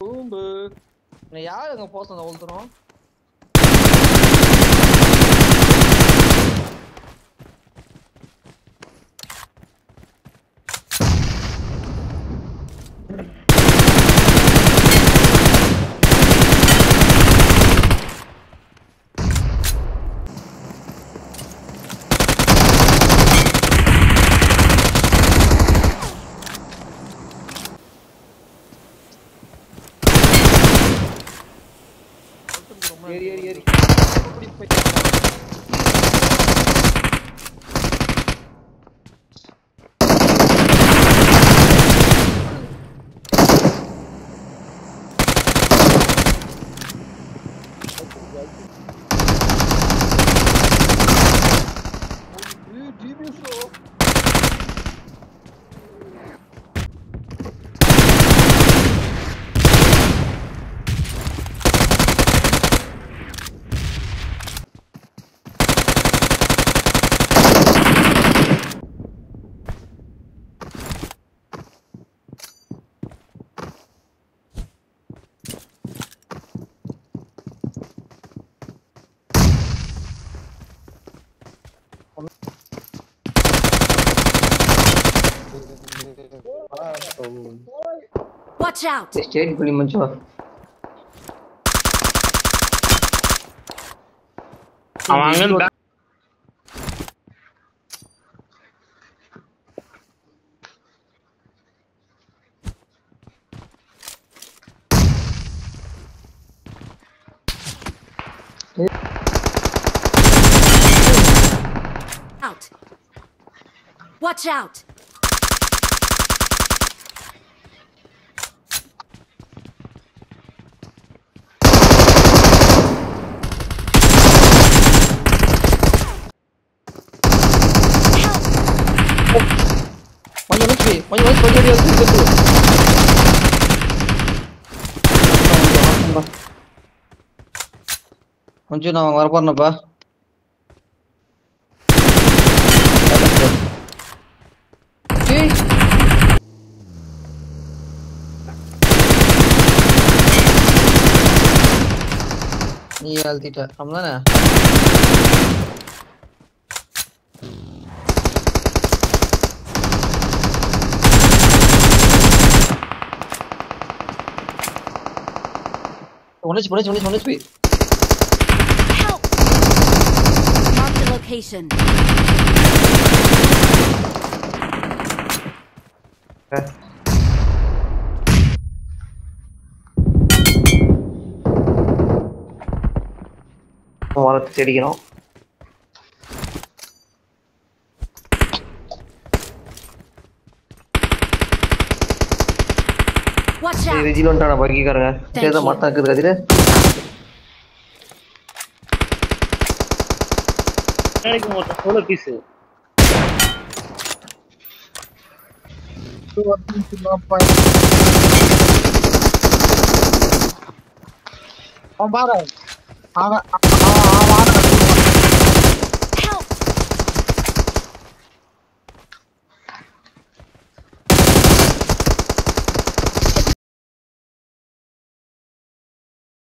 குறும்பு யார் அங்க அந்த ஒருத்தரும் ಏರಿ ಏರಿ ಏರಿ Watch out! Straight gully muncho. Avangan da. Out. Watch out. கொஞ்சம் வச்சு கொஞ்சம் வச்சு கொஞ்சம் அடி வச்சு செத்து கொஞ்சம் நான் வர போறேன்ப்பா ஏய் நீ அழுத்திட்ட அப்படிதானே 1 HP, 1 HP, 1 HP. Help! Mark the location. 네. 어, 알아, 때리긴 하. ஜீலோ வந்துட்டான பக்கிக்காரங்க சேதம். மட்டம் இருக்குது கதிர. கிடைக்கும் மொத்தம் எவ்வளவு பீஸ் அவன் பாரு. அவன்